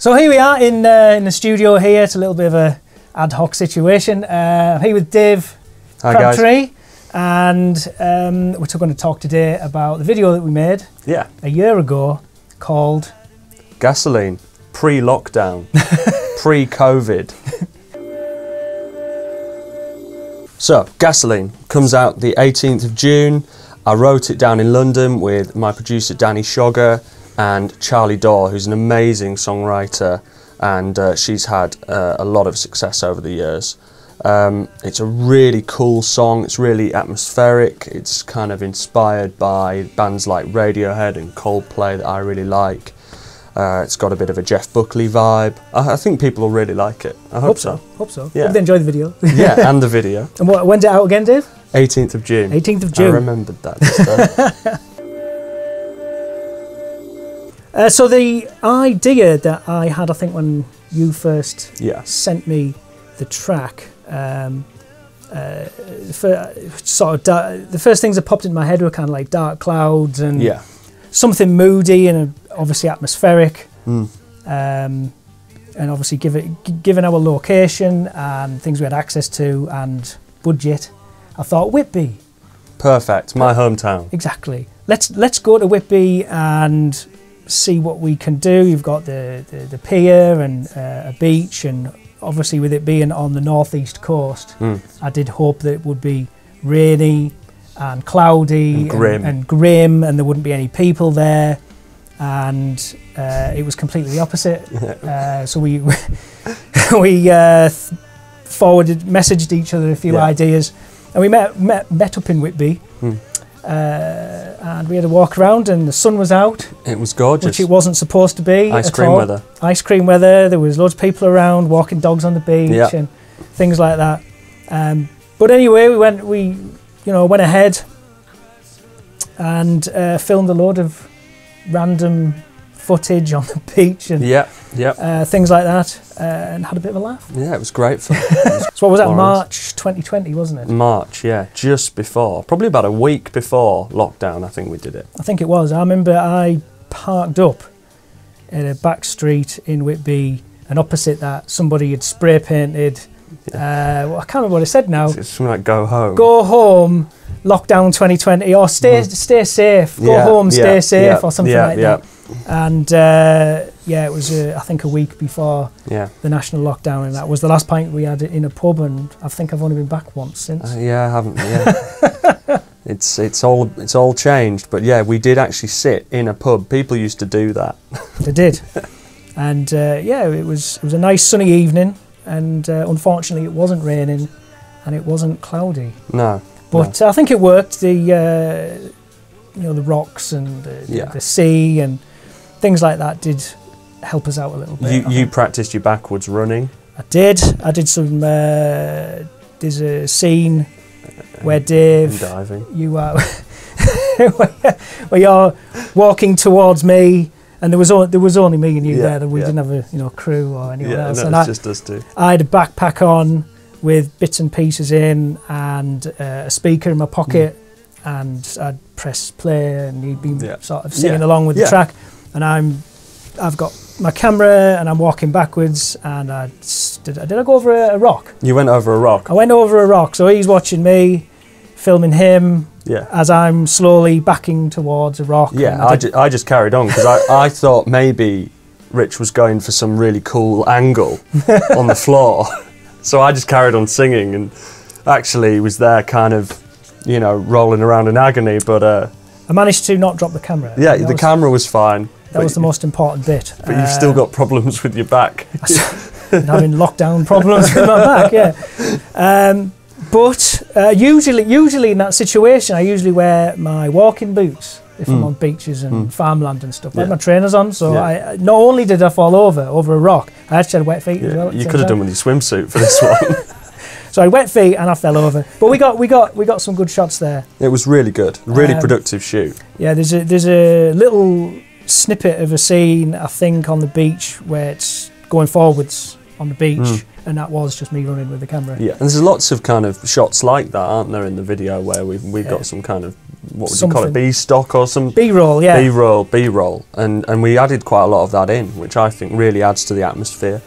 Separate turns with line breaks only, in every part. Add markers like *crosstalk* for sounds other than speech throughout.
So here we are in uh, in the studio here. It's a little bit of a ad hoc situation. Uh, I'm here with Dave
Hi.
Crabtree, and um, we're going to talk today about the video that we made
Yeah.
a year ago called
Gasoline. Pre-lockdown. *laughs* Pre-COVID. so, Gasoline comes out the 18th of June. I wrote it down in London with my producer Danny Shogger and Charlie Dore, who's an amazing songwriter, and uh, she's had uh, a lot of success over the years. Um, it's a really cool song. It's really atmospheric. It's kind of inspired by bands like Radiohead and Coldplay that I really like. Uh, it's got a bit of a Jeff Buckley vibe. I, I think people will really like it. I hope, so.
Hope so.
Yeah.
Hope they enjoyed the video. *laughs*
yeah, and the *laughs* video.
and what, when's it out again, Dave?
18th of June.
18th of June.
I remembered that. *laughs*
Uh, so the idea that I had, I think, when you first
yeah.
sent me the track, um, uh, for, sort of the first things that popped into my head were kind of like dark clouds and
Yeah.
something moody and uh, obviously atmospheric.
Mm.
Um, and obviously, give it, g- given our location and things we had access to and budget, I thought Whitby,
Perfect. My hometown.
exactly. Let's let's go to Whitby and see what we can do. You've got the the, the pier and uh, a beach, and obviously with it being on the northeast coast,
Mm.
I did hope that it would be rainy and cloudy
And grim.
and, grim, and there wouldn't be any people there. And uh, it was completely the opposite. *laughs* Uh, so we *laughs* we uh, forwarded, messaged each other a few
Yeah.
ideas, and we met met, met up in Whitby.
Hmm.
And we had a walk around, and the sun was out,
It was gorgeous.
which it wasn't supposed to be.
Ice cream
all.
weather.
Ice cream weather. There was loads of people around, walking dogs on the beach,
Yeah.
and things like that. Um, but anyway, we went. We, you know, went ahead and uh, filmed a load of random footage on the *laughs* beach and
Yeah. Yeah.
uh, things like that, uh, and had a bit of a laugh.
Yeah, it was great fun. *laughs*
So what was that? March 2020, wasn't it?
March, yeah, just before, probably about a week before lockdown, I think we did it.
I think it was. I remember I parked up at a back street in Whitby, and opposite that, somebody had spray painted. Uh, well, I can't remember what it said now.
It's something like go home.
Go home, lockdown 2020, or stay stay safe. Go
Mm. Yeah,
home, stay
yeah,
safe,
yeah,
or something
yeah,
like
yeah,
that. And uh, yeah, it was uh, I think a week before
Yeah.
the national lockdown, and that was the last pint we had in a pub, and I think I've only been back once since.
Uh, yeah, I haven't. Yeah, *laughs* it's it's all it's all changed. But yeah, we did actually sit in a pub. People used to do that. *laughs*
They did, and uh, yeah, it was it was a nice sunny evening, and uh, unfortunately it wasn't raining, and it wasn't cloudy.
No,
But I think it worked. The uh, you know the rocks and the-
Yeah.
the sea and things like that did help us out a little bit.
you you practiced your backwards running.
I did. I did some. Uh, there's a scene where Dave,
diving.
you are, *laughs* where you're walking towards me, and there was only, there was only me and you
Yeah,
there. We
yeah.
didn't have a you know crew or anyone
Yeah,
else.
no,
and
it's
I,
just us two.
I had a backpack on with bits and pieces in and uh, a speaker in my pocket, and I'd press play, and you'd be sort of singing along with the track, and I'm. I've got my camera and I'm walking backwards and I did, I, did I go over a, a rock?
You went over a rock.
I went over a rock, so he's watching me, filming him
Yeah.
as I'm slowly backing towards a rock.
Yeah,
I
I, ju- I just carried on because I, I thought maybe Rich was going for some really cool angle on the floor. *laughs* So I just carried on singing and actually was there kind of, you know, rolling around in agony. But uh,
I managed to not drop the camera.
yeah, the
was-
camera was fine.
That
but,
was the most important bit.
But you've still
Uh,
got problems with your back. *laughs*
having lockdown problems with my back. Yeah, um, but uh, usually, usually in that situation, I usually wear my walking boots if I'm
Mm.
on beaches and
Mm.
farmland and stuff. I had
Yeah.
my trainers on, so
Yeah.
I not only did I fall over over a rock, I actually had wet feet as well.
you could have
time.
done with your swimsuit for this *laughs* one.
So I wet feet and I fell over, but we got we got we got some good shots there.
it was really good, really
Um,
productive shoot.
Yeah, there's a there's a little snippet of a scene I think on the beach where it's going forwards on the beach,
Mm.
and that was just me running with the camera.
Yeah, and there's lots of kind of shots like that, aren't there, in the video where we've we've
Yeah.
got some kind of what would you call it? B stock or some
B-roll, yeah.
B roll, B roll, and and we added quite a lot of that in, which I think really adds to the atmosphere.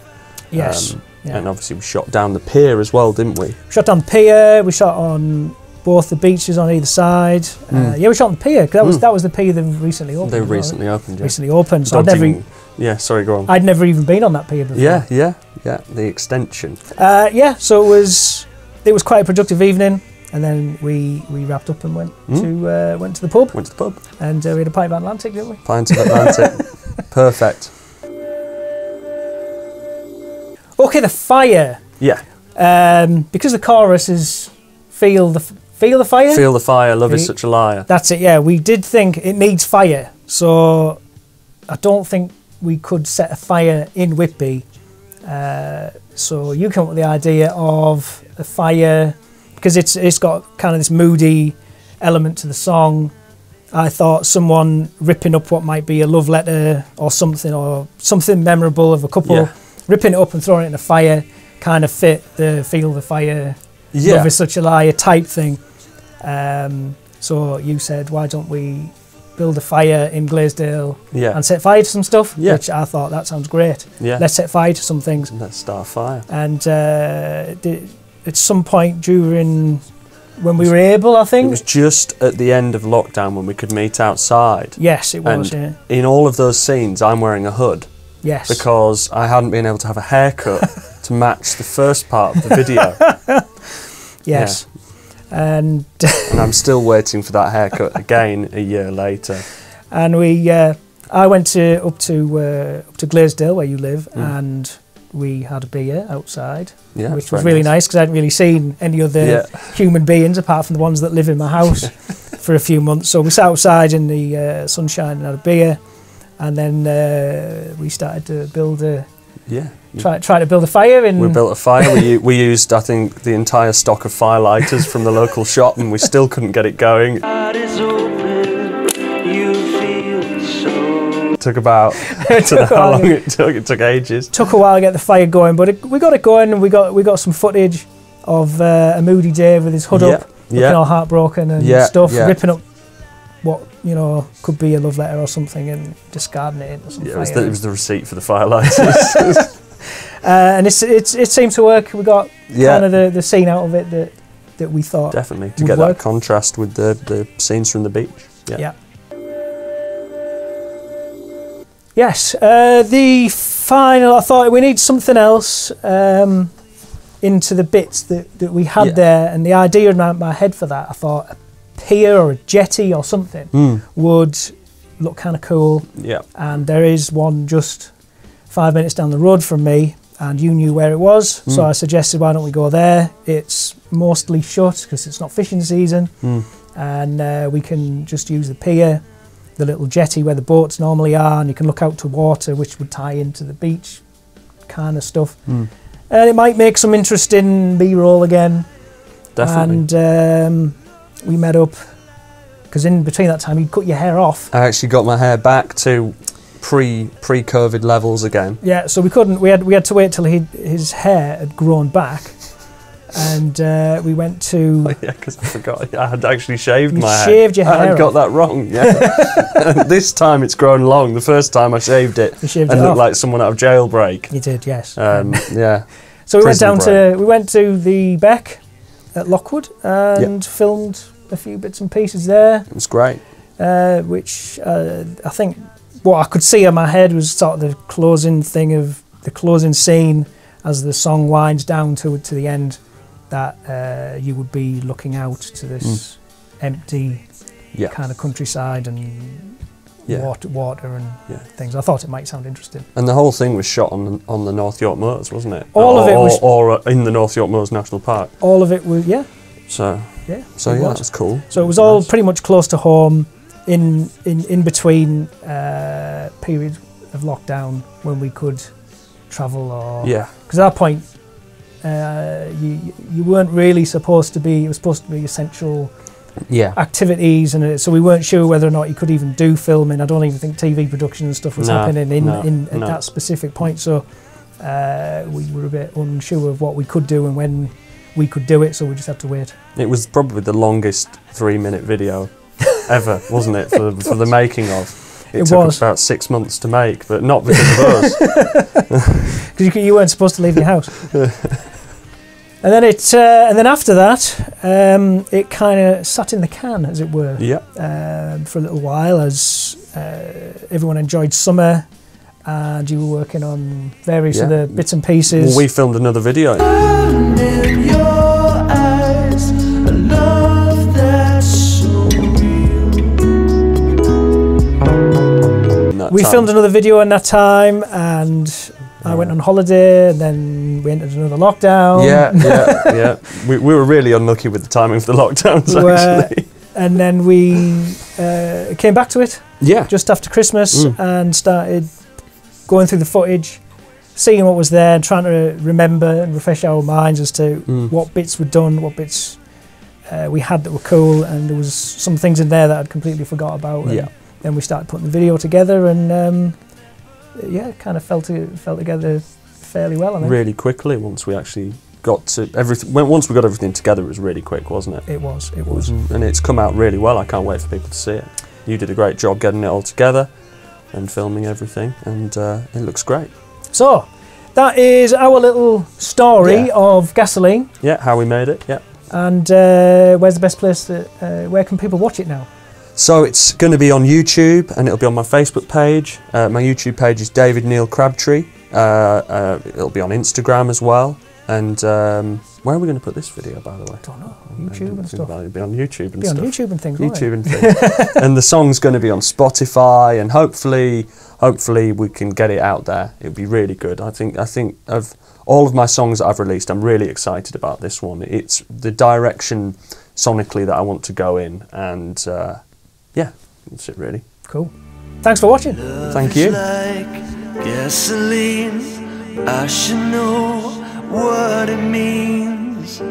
yes.
Um,
yeah.
And obviously we shot down the pier as well, didn't we?
shot on pier. We shot on both the beaches on either side. Uh,
Mm.
yeah, we shot on the pier. 'cause that was
Mm.
that was the pier that recently opened.
They recently opened. Yeah.
recently opened. So I'd never,
yeah, sorry, go on.
I'd never even been on that pier before.
yeah, yeah, yeah. The extension.
Uh, yeah. So it was it was quite a productive evening, and then we we wrapped up and went
Mm.
to uh, went to the pub,
Went to the pub.
and uh, we had a pint of Atlantic, didn't we?
Pint of Atlantic. *laughs* Perfect.
Okay, the fire.
Yeah.
Um, because the chorus is feel the feel the fire.
Feel the fire. Love is such a liar.
That's it. Yeah, we did think it needs fire, so I don't think we could set a fire in Whitby. Uh, so you come up with the idea of a fire because it's it's got kind of this moody element to the song. I thought someone ripping up what might be a love letter or something or something memorable of a couple,
Yeah.
ripping it up and throwing it in a fire kind of fit the feel the fire
Yeah.
love is such a liar type thing. Um, so you said, why don't we build a fire in Glaisdale
Yeah.
and set fire to some stuff?
Yeah.
Which I thought that sounds great.
Yeah.
Let's set fire to some things.
Let's start a fire.
And uh, at some point during when we were able, I think.
It was just at the end of lockdown when we could meet outside.
yes, it was.
and-
Yeah.
In all of those scenes, I'm wearing a hood
Yes.
because I hadn't been able to have a haircut *laughs* to match the first part of the video. *laughs*
yes. And
and I'm still waiting for that haircut again a year later.
and we uh, I went to up to uh, up to Glaisdale where you live,
Mm.
and we had a beer outside.
Yeah,
which was really nice because I hadn't really seen any other
Yeah.
human beings apart from the ones that live in my house *laughs* for a few months. So we sat outside in the uh, sunshine and had a beer, and then uh, we started to build a
Yeah.
Try try to build a fire in.
We built a fire. We, we used, I think, the entire stock of firelighters from the local shop, and we still couldn't get it going. It
heart is open, you feel so.
took about, I don't how long it took. It took ages.
Took a while to get the fire going, but it, we got it going, and we got we got some footage of uh, a moody Dave with his hood
Yeah,
up, looking
yeah.
all heartbroken and
Yeah,
stuff, ripping up what you know could be a love letter or something, and discarding it into some
Yeah, it was, the, it was the receipt for the firelighters. *laughs*
Uh, and it's, it's it seemed to work. We got
yeah,
kind of the, the scene out of it that that we thought.
definitely to get
work.
that contrast with the, the scenes from the beach. Yeah.
Yeah. Yes, uh, the final. I thought we need something else um, into the bits that, that we had
Yeah.
there, and the idea in my, my head for that, I thought a pier or a jetty or something
Mm,
would look kind of cool.
yeah.
And there is one just five minutes down the road from me, and you knew where it was, so
Mm.
I suggested why don't we go there? It's mostly shut because it's not fishing season
Mm.
and uh, we can just use the pier, the little jetty where the boats normally are, and you can look out to water, which would tie into the beach kind of stuff.
Mm.
And it might make some interesting B-roll again.
Definitely.
And um, we met up because in between that time you'd cut your hair off.
I actually got my hair back to pre pre COVID levels again.
Yeah, so we couldn't. We had we had to wait till he, his hair had grown back, and uh, we went to. *laughs*
yeah, because I forgot I had actually shaved
You
my hair.
shaved your hair.
I had got that wrong. Yeah. *laughs* this time it's grown long. The first time I shaved it
We shaved
and
it
looked
off.
like someone out of jailbreak.
You did, yes.
Um, *laughs* yeah.
So we went down to we went to the Beck at Lockwood and filmed a few bits and pieces there,
It was great.
uh, which uh, I think what I could see in my head was sort of the closing thing of the closing scene as the song winds down to to the end. That uh, you would be looking out to this empty
Yeah.
kind of countryside and
Yeah.
water, water and
Yeah.
things. I thought it might sound interesting.
And the whole thing was shot on on the North York Moors, wasn't it?
All
or,
of it was-
or, or in the North York Moors National Park.
All of it was yeah,
So,
yeah.
so yeah,
was.
that's cool.
So it was all
Nice.
pretty much close to home, in in in between uh, periods of lockdown when we could travel or
Yeah,
because at that point uh, you you weren't really supposed to be. It was supposed to be essential
yeah,
activities, and uh, so we weren't sure whether or not you could even do filming. I don't even think TV production and stuff was
No,
happening in,
no,
in at
no.
that specific point. So uh, we were a bit unsure of what we could do and when we could do it. So we just had to wait.
it was probably the longest three-minute video ever, wasn't it, for, for the making of? It,
It
took
was.
about six months to make, but not because of us. *laughs*
because you, you weren't supposed to leave your house. *laughs* and then it, uh, and then after that, um, it kind of sat in the can, as it were,
yeah,
um, for a little while as uh, everyone enjoyed summer, and you were working on various
Yeah.
other bits and pieces.
well, we filmed another video.
We
time.
filmed another video in that time, and I went on holiday, and then we entered another lockdown.
Yeah, *laughs* yeah, yeah. We, we were really unlucky with the timing of the *laughs* lockdowns, actually.
And then we uh, came back to it
Yeah,
just after Christmas
Mm.
and started going through the footage, seeing what was there, and trying to remember and refresh our minds as to
Mm.
what bits were done, what bits uh, we had that were cool, and there was some things in there that I'd completely forgot about. And
Yeah.
Then we started putting the video together, and um, yeah, kind of fell to, fell together fairly well. I think
really quickly once we actually got to everything. Once we got everything together, it was really quick, wasn't it?
it was. It was.
was, and it's come out really well. I can't wait for people to see it. You did a great job getting it all together and filming everything, and uh, it looks great.
So that is our little story
Yeah.
of gasoline.
Yeah, how we made it. Yeah.
And uh, where's the best place? To, uh, where can people watch it now?
So it's going to be on YouTube and it'll be on my Facebook page. Uh, my YouTube page is David Neil Crabtree. Uh, uh, it'll be on Instagram as well. And um, where are we going to put this video, by the way?
don't know. YouTube
didn't
and stuff.
it. It'll be on YouTube and
Be on
stuff.
YouTube and things.
YouTube and *laughs* things. and the song's going to be on Spotify, and hopefully, hopefully we can get it out there. It'll be really good. I think. I think of all of my songs that I've released, I'm really excited about this one. It's the direction sonically that I want to go in, and uh, yeah, that's it really.
Cool. Thanks for watching.
Thank you.
Like gasoline, I should know what it means.